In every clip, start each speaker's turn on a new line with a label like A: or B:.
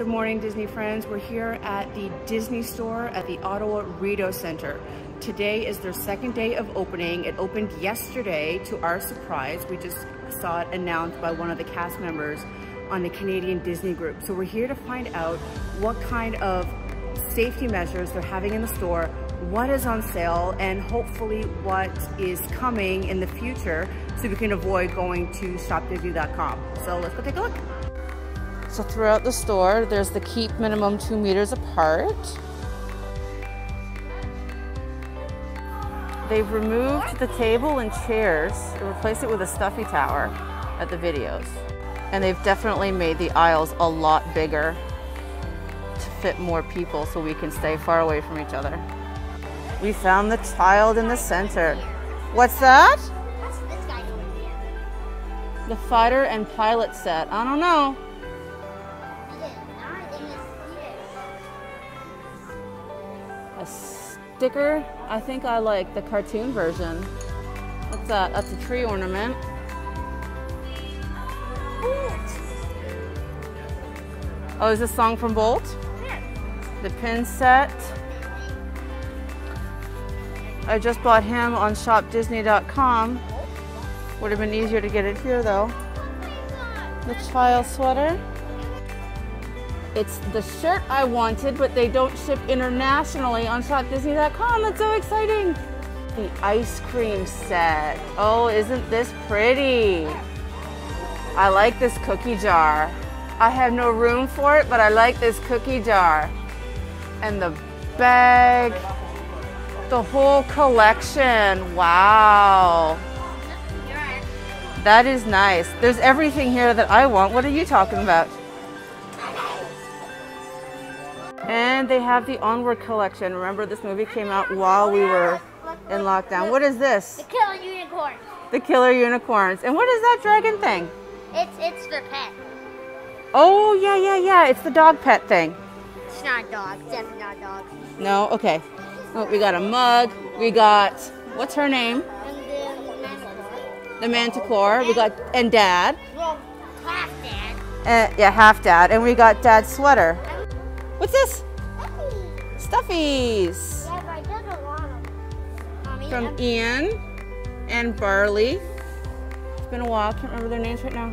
A: Good morning, Disney friends. We're here at the Disney store at the Ottawa Rideau Center. Today is their second day of opening. It opened yesterday to our surprise. We just saw it announced by one of the cast members on the Canadian Disney group. So we're here to find out what kind of safety measures they're having in the store, what is on sale, and hopefully what is coming in the future so we can avoid going to shopdisney.com. So let's go take a look. So throughout the store, there's the keep minimum two meters apart. They've removed the table and chairs and replaced it with a stuffy tower at the videos. And they've definitely made the aisles a lot bigger to fit more people so we can stay far away from each other. We found the child in the center. What's that? The fighter and pilot set. I don't know. A sticker. I think I like the cartoon version. What's that? That's a tree ornament. Oh, is this song from Bolt? The pin set. I just bought him on shopdisney.com. Would have been easier to get it here though. The child sweater. It's the shirt I wanted, but they don't ship internationally on shopdisney.com. That's so exciting. The ice cream set. Oh, isn't this pretty? I like this cookie jar. I have no room for it, but I like this cookie jar. And the bag, the whole collection. Wow. That is nice. There's everything here that I want. What are you talking about? And they have the Onward collection. Remember, this movie came out while we were in lockdown. What is this?
B: The Killer Unicorns.
A: The Killer Unicorns. And what is that dragon thing?
B: It's it's their pet.
A: Oh, yeah, yeah, yeah. It's the dog pet thing.
B: It's not a dog. It's definitely not a dog.
A: No? Okay. Oh, we got a mug. We got, what's her name? The Manticore. We got, and Dad.
B: Well, half dad.
A: Uh, yeah, half Dad. And we got Dad's sweater. What's this? Stuffies.
B: Yeah, but I did a lot of Mommy,
A: From Ian and Barley. It's been a while. I Can't remember their names right now.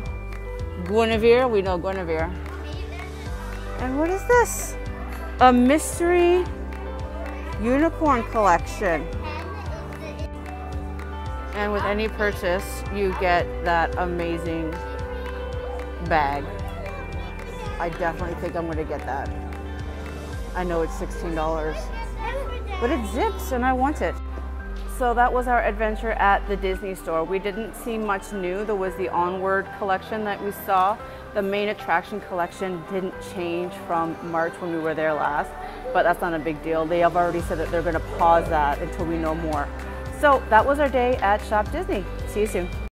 A: Guinevere. We know Guinevere. And what is this? A mystery unicorn collection. And with any purchase, you get that amazing bag. I definitely think I'm gonna get that. I know it's $16, but it zips and I want it. So that was our adventure at the Disney store. We didn't see much new. There was the Onward collection that we saw. The main attraction collection didn't change from March when we were there last, but that's not a big deal. They have already said that they're gonna pause that until we know more. So that was our day at Shop Disney. See you soon.